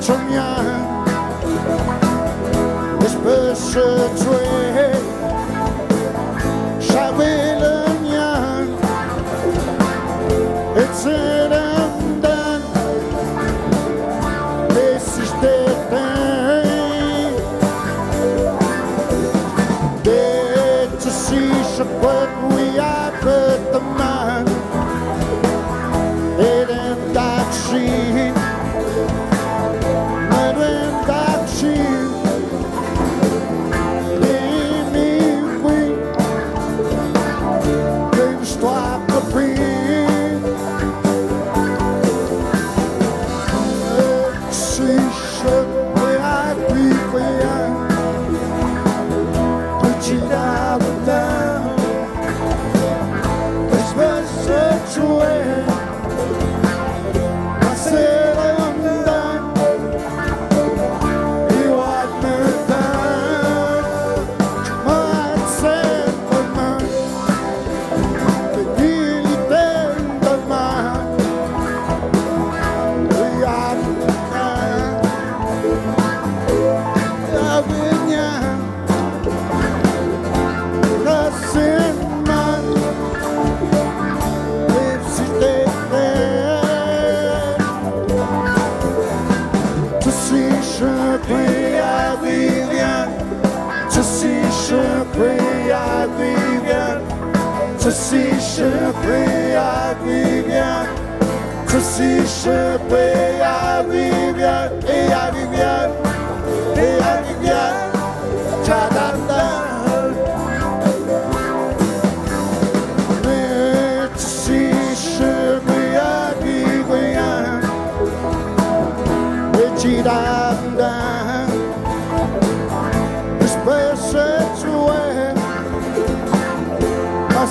Satan young. This person twin. 归雁，这是归雁，归雁，这是归雁，归雁，归雁，归雁，哒哒哒。这是归雁，归雁，归雁，归雁。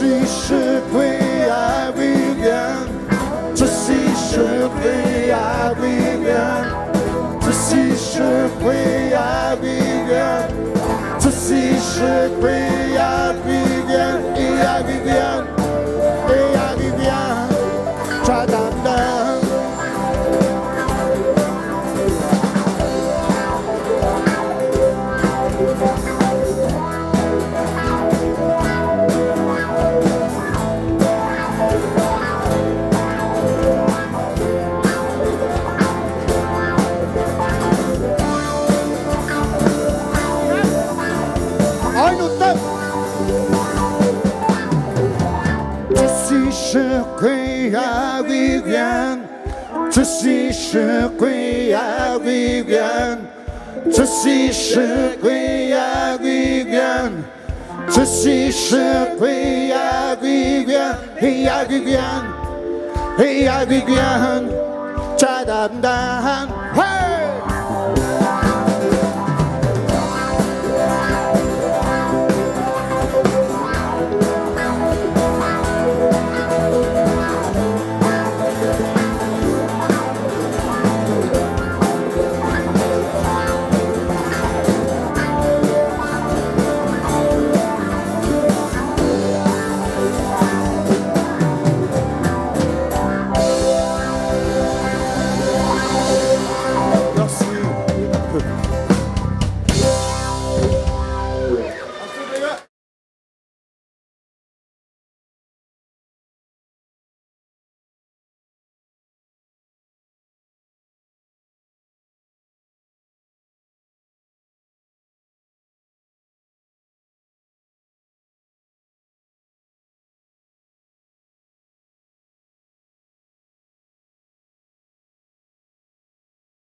是是归爱为源，这是是归爱为源，这是是归爱为源，这是是归爱为源，以爱为源。这是鬼呀鬼鬼啊！这是鬼呀鬼鬼啊！这是鬼呀鬼鬼啊！鬼呀鬼鬼啊！鬼呀鬼鬼啊！咋当当？